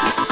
Bye.